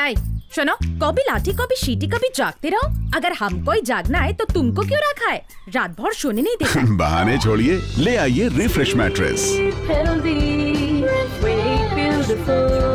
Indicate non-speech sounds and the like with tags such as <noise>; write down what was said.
आई सुनो कभी लाठी कभी सीटी कभी जागते रहो। अगर हमको ही जागना है तो तुमको क्यों रखा है? रात भर सोने नहीं देता। <laughs> बहाने छोड़िए ले आइए रिफ्रेश मैट्रेस Healthy, wake.